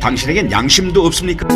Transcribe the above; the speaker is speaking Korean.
당신에겐 양심도 없습니까?